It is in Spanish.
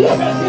¡Gracias!